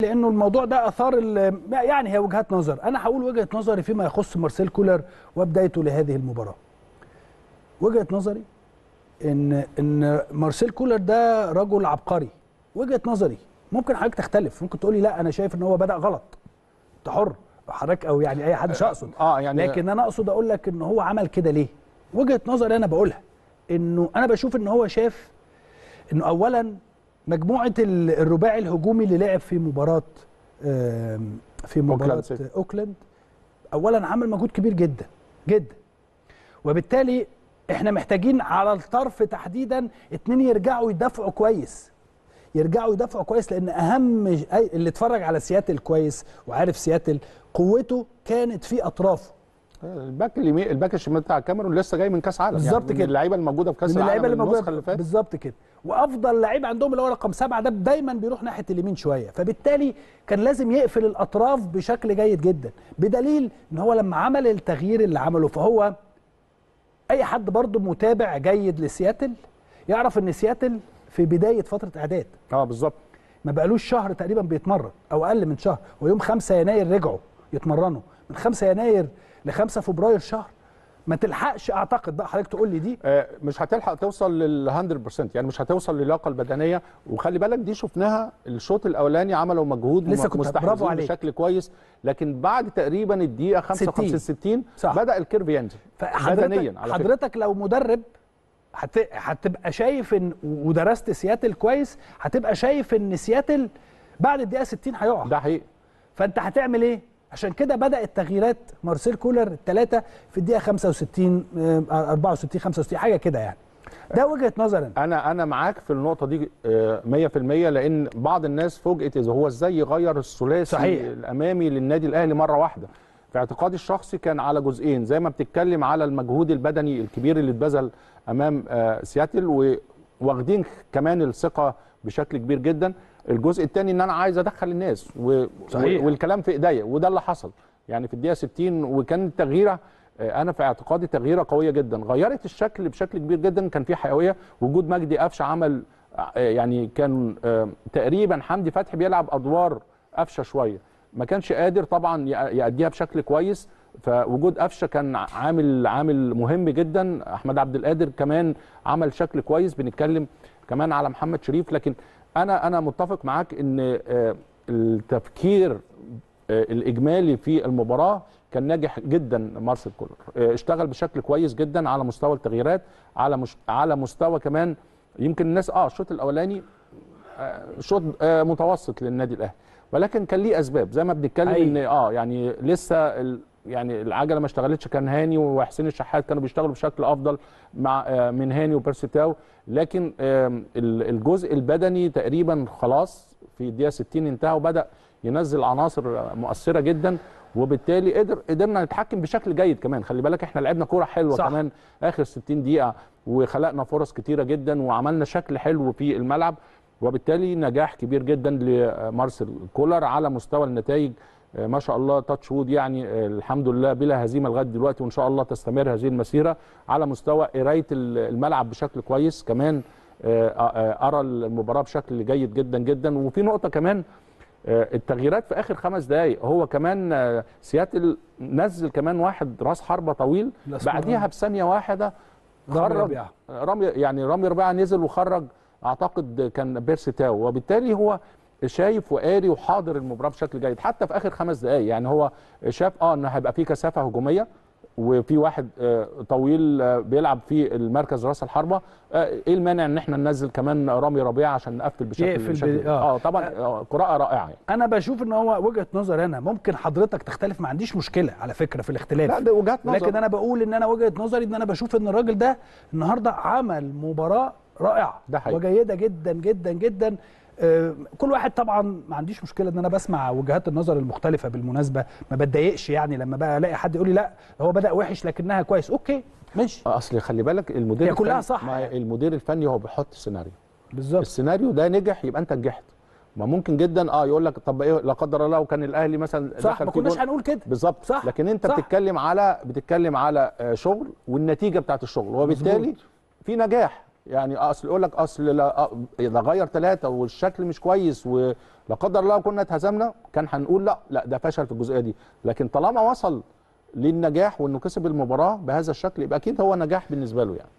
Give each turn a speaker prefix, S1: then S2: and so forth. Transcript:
S1: لأنه الموضوع ده أثار ال- يعني هي وجهات نظر. أنا هقول وجهة نظري فيما يخص مارسيل كولر وبدايته لهذه المباراة. وجهة نظري ان إن مارسيل كولر ده رجل عبقري. وجهة نظري. ممكن حضرتك تختلف. ممكن تقولي لا أنا شايف إن هو بدأ غلط. أنت حر. حضرتك أو يعني أي حد مش اقصد
S2: آه يعني
S1: لكن أنا أقصد أقول لك إن هو عمل كده ليه؟ وجهة نظري أنا بقولها. إنه أنا بشوف إن هو شاف إنه اولا مجموعة ال- الرباعي الهجومي اللي لعب في مباراة في مباراة.
S2: أوكلاند
S1: اولا عمل مجهود كبير جدا جدا. وبالتالي إحنا محتاجين على الطرف تحديدا اتنين يرجعوا يدافعوا كويس. يرجعوا يدافعوا كويس لأن أهم اللي اتفرج على سياتل كويس وعارف سياتل قوته كانت في اطرافه
S2: ال back اليمين ال back الشمال بتاع الكاميرون لسه جاي من كاس عالم.
S1: بالظبط
S2: يعني
S1: كده.
S2: اللعيبة الموجودة في كاس العالم
S1: اللعيبة اللي موجوده
S2: اللي فاتت.
S1: بالظبط كده. وأفضل لعيب عندهم اللي هو رقم سبعة ده دايما بيروح ناحية اليمين شوية. فبالتالي كان لازم يقفل الأطراف بشكل جيد جدا. بدليل إن هو لما عمل التغيير اللي عمله فهو أي حد برضه متابع جيد لسياتل يعرف إن سياتل في بداية فترة إعداد.
S2: آه بالظبط.
S1: ما بقالوش شهر تقريبا بيتمرن أو أقل من شهر. ويوم 5 يناير رجعوا يتمرنوا. من 5 يناير ل 5 فبراير شهر. ما تلحقش أعتقد بقى حضرتك تقول لي دي.
S2: آه، مش هتلحق توصل لل 100% يعني مش هتوصل للياقة البدنية. وخلي بالك دي شفناها الشوط الأولاني عملوا مجهود
S1: لسه كنت- برافو عليك.
S2: بشكل كويس. لكن بعد تقريبا الدقيقة 55 60
S1: صح.
S2: بدأ الكيرف ينزل. بدنيا على
S1: حضرتك لو مدرب هت... هتبقى شايف إن ودرست سياتل كويس هتبقى شايف إن سياتل بعد الدقيقة 60 هيقع.
S2: ده حقيقي.
S1: فأنت هتعمل إيه؟ عشان كده بدا التغييرات مارسيل كولر الثلاثه في الدقيقة 65 آه، 64 65 حاجة كده يعني. ده وجهة نظرا
S2: أنا. أنا معاك في النقطة دي آه، 100% لأن بعض الناس فوجئت اذا هو إزاي يغير الثلاثي
S1: صحيح.
S2: الأمامي للنادي الأهلي مرة واحدة. في اعتقادي الشخصي كان على جزئين زي ما بتتكلم على المجهود البدني الكبير اللي اتبذل أمام آه، سياتل واخدين كمان الثقة بشكل كبير جدا. الجزء الثاني إن أنا عايز أدخل الناس و...
S1: صحيح.
S2: والكلام في إيديا وده اللي حصل. يعني في الدقيقة 60 وكان تغييرة آه، أنا في اعتقادي تغييرة قوية جدا. غيرت الشكل بشكل كبير جدا كان في حيوية وجود مجدي قفشه عمل آه، يعني كان آه، تقريبا حمدي فتحي بيلعب أدوار قفشة شوية. ما كانش قادر طبعا يأ- يأديها بشكل كويس. فوجود قفشة كان عامل عامل مهم جدا. أحمد عبد القادر كمان عمل شكل كويس. بنتكلم كمان على محمد شريف لكن أنا أنا متفق معاك إن آه، التفكير آه، الإجمالي في المباراة كان ناجح جدا مارسيل كولر. آه، اشتغل بشكل كويس جدا على مستوى التغييرات على مش على مستوى كمان يمكن الناس آه الشوط الأولاني شوط متوسط للنادي الأهلي. ولكن كان ليه أسباب. زي ما بنتكلم
S1: أيوة.
S2: إن آه يعني لسه يعني العجلة ما اشتغلتش كان هاني وحسين الشحات كانوا بيشتغلوا بشكل أفضل مع آه، من هاني وبيرسيتاو لكن آم، ال- الجزء البدني تقريبا خلاص في الدقيقة 60 انتهى وبدأ ينزل عناصر مؤثرة جدا وبالتالي قدر قدرنا نتحكم بشكل جيد كمان خلي بالك إحنا لعبنا كورة حلوة
S1: صح.
S2: كمان آخر 60 دقيقة وخلقنا فرص كتيرة جدا وعملنا شكل حلو في الملعب وبالتالي نجاح كبير جدا لمارسيل كولر على مستوى النتائج ما شاء الله تاتش وود يعني آه، الحمد لله بلا هزيمة لغاية دلوقتي وإن شاء الله تستمر هذه المسيرة على مستوى قراية ال- الملعب بشكل كويس كمان آه، آه، أرى المباراة بشكل جيد جدا جدا وفي نقطة كمان آه، التغييرات في آخر خمس دقائق هو كمان آه، سياتل نزل كمان واحد راس حربة طويل. بعديها بثانية
S1: واحدة
S2: خرج. رامي يعني رامي ربيعة نزل وخرج أعتقد كان بيرسي تاو وبالتالي هو شايف وقاري وحاضر المباراة بشكل جيد حتى في آخر خمس دقائق يعني هو شاف آه إن هيبقى في كثافة هجومية وفي واحد آه، طويل آه، بيلعب في المركز راس الحربة. آه، إيه المانع إن إحنا ننزل كمان رامي ربيعة عشان نقفل بشكل.
S1: آه.
S2: طبعا آه، قراءة رائعة يعني.
S1: أنا بشوف إن هو وجهة نظر أنا ممكن حضرتك تختلف ما عنديش مشكلة على فكرة في الاختلاف.
S2: لا ده وجهات نظر.
S1: لكن أنا بقول إن أنا وجهة نظري إن أنا بشوف إن الراجل ده النهارده عمل مباراة رائعة.
S2: ده حقيقي.
S1: وجيدة جدا جدا جدا. كل واحد طبعا ما عنديش مشكلة إن أنا بسمع وجهات النظر المختلفة بالمناسبة ما بتضايقش يعني لما بقى ألاقي حد يقول لي لأ هو بدأ وحش لكنها كويس. okay ماشي.
S2: أصل خلي بالك المدير
S1: هي كلها صح.
S2: المدير الفني هو بيحط سيناريو
S1: بالظبط.
S2: السيناريو ده نجح يبقى أنت نجحت. ما ممكن جدا آه يقول لك طب إيه لا قدر الله وكان الأهلي مثلا
S1: صح
S2: دخل
S1: ما كناش. هنقول كده.
S2: بالظبط.
S1: صح،
S2: لكن أنت
S1: صح.
S2: بتتكلم على بتتكلم على آه، شغل والنتيجة بتاعت الشغل. وبالتالي. في نجاح. يعني أصل يقول لك أصل لا إذا غير ثلاثة والشكل مش كويس ولا قدر الله كنا اتهزمنا كان هنقول لا لا ده فشل في الجزئية دي. لكن طالما وصل للنجاح وإنه كسب المباراة بهذا الشكل يبقى أكيد هو نجاح بالنسبة له يعني.